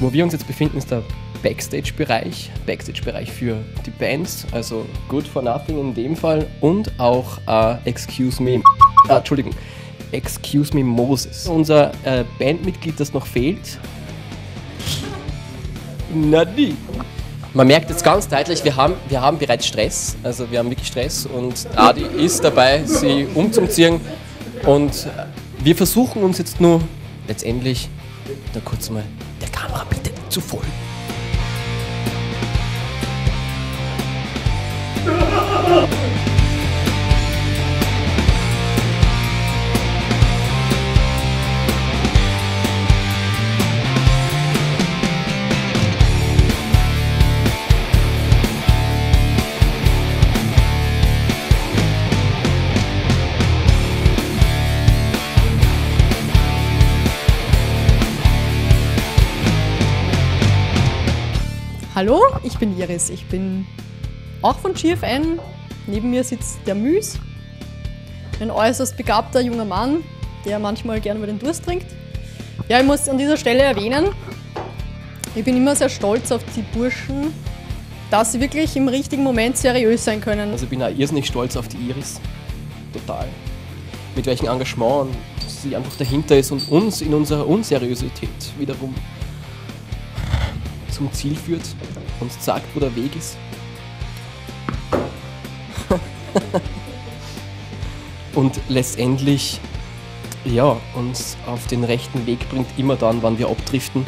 Wo wir uns jetzt befinden, ist der Backstage-Bereich. Backstage-Bereich für die Bands, also Good for Nothing in dem Fall und auch äh, Excuse Me, äh, Entschuldigung, Excuse Me Moses. Unser äh, Bandmitglied, das noch fehlt. Nadi. Man merkt jetzt ganz deutlich, wir haben, wir haben bereits Stress, also wir haben wirklich Stress und Adi ist dabei, sie umzuziehen und wir versuchen uns jetzt nur letztendlich da kurz mal Kamera bitte zu folgen. Hallo, ich bin Iris. Ich bin auch von GFN. Neben mir sitzt der Müs, ein äußerst begabter junger Mann, der manchmal gerne über den Durst trinkt. Ja, ich muss an dieser Stelle erwähnen, ich bin immer sehr stolz auf die Burschen, dass sie wirklich im richtigen Moment seriös sein können. Also ich bin auch irrsinnig stolz auf die Iris. Total. Mit welchem Engagement sie einfach dahinter ist und uns in unserer Unseriosität wiederum zum Ziel führt und sagt, wo der Weg ist. und letztendlich ja, uns auf den rechten Weg bringt, immer dann, wann wir abdriften.